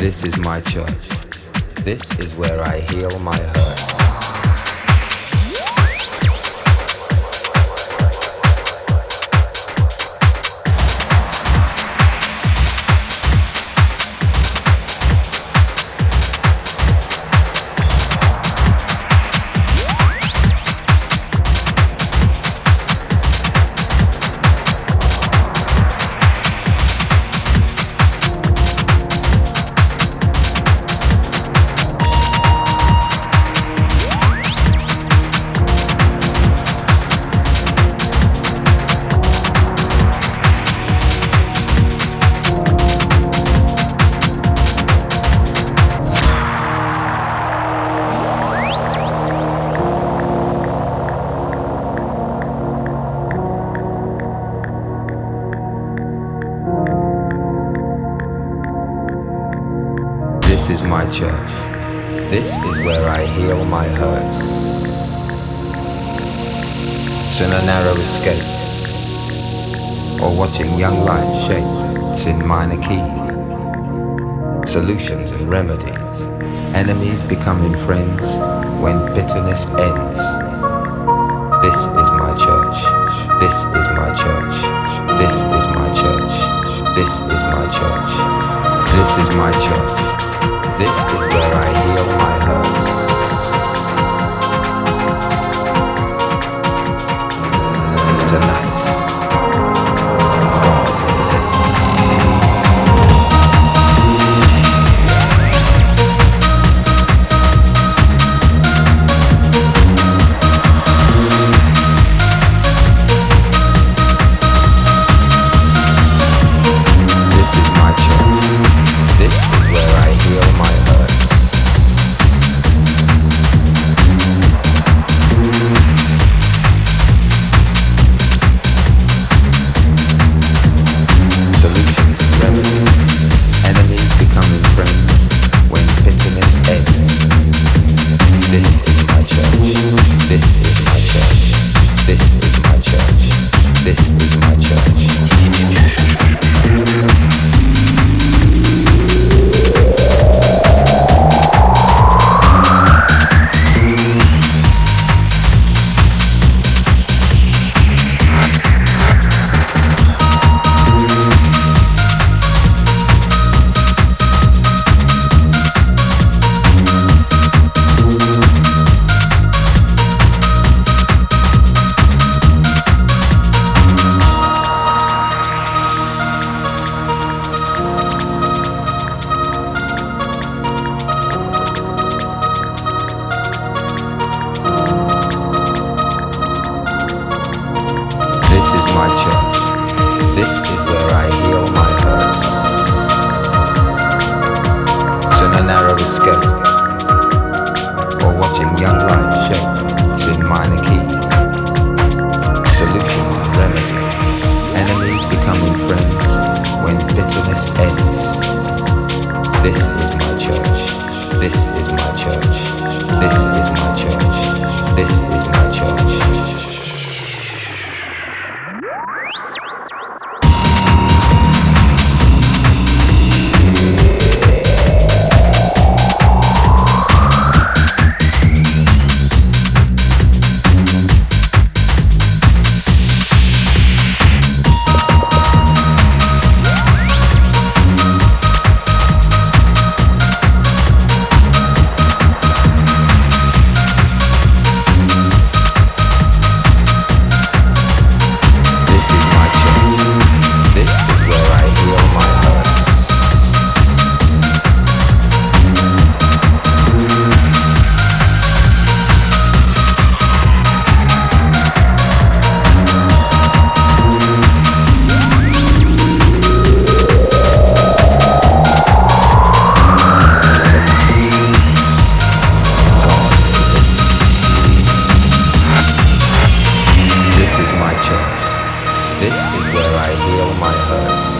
This is my church. This is where I heal my hurt. This is my church. This is where I heal my hurts. It's in a narrow escape. Or watching young life shape. It's in minor key. Solutions and remedies. Enemies becoming friends when bitterness ends. This is my church. This is my church. This is my church. This is my church. This is my church. This is where I heal my hurts. Tonight, narrow escape. Or watching young life shape. It's in minor key. This is where I heal my hurts.